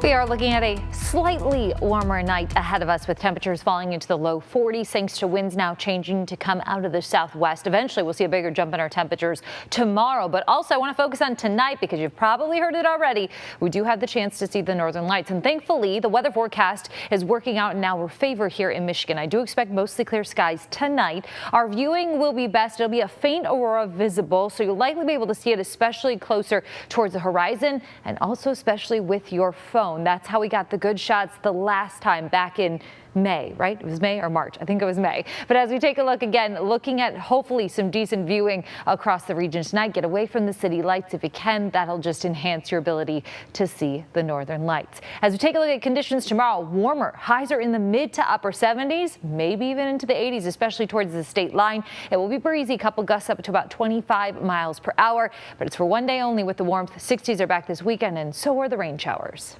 We are looking at a slightly warmer night ahead of us with temperatures falling into the low 40s thanks to winds now changing to come out of the southwest. Eventually, we'll see a bigger jump in our temperatures tomorrow. But also, I want to focus on tonight because you've probably heard it already. We do have the chance to see the northern lights. And thankfully, the weather forecast is working out in our favor here in Michigan. I do expect mostly clear skies tonight. Our viewing will be best. It'll be a faint aurora visible, so you'll likely be able to see it especially closer towards the horizon and also especially with your phone. That's how we got the good shots the last time back in May, right? It was May or March. I think it was May. But as we take a look again, looking at hopefully some decent viewing across the region tonight, get away from the city lights if you can. That'll just enhance your ability to see the northern lights. As we take a look at conditions tomorrow, warmer. Highs are in the mid to upper 70s, maybe even into the 80s, especially towards the state line. It will be breezy, couple gusts up to about 25 miles per hour, but it's for one day only with the warmth. 60s are back this weekend, and so are the rain showers.